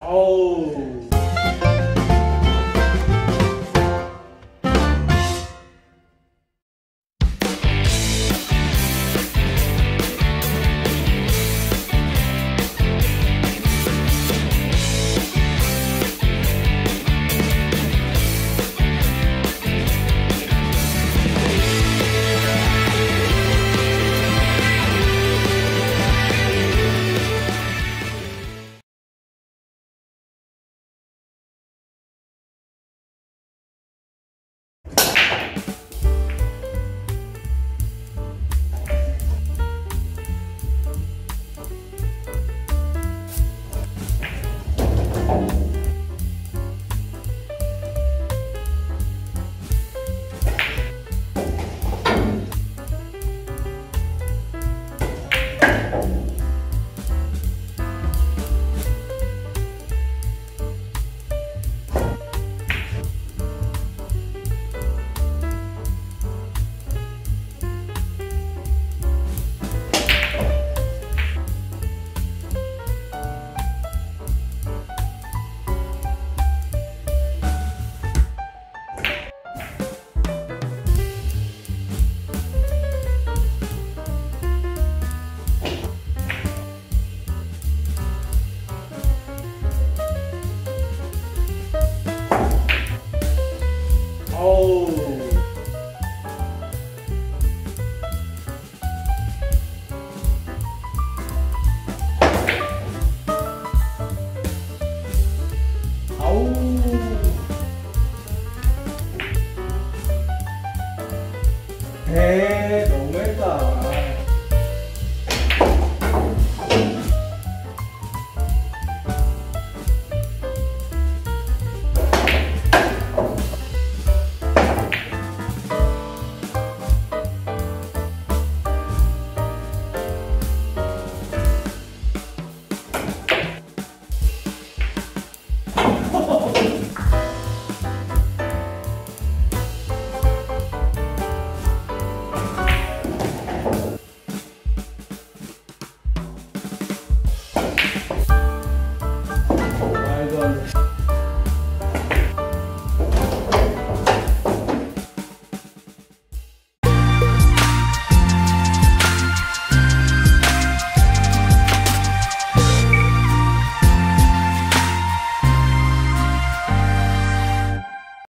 哦。 에이 너무했다.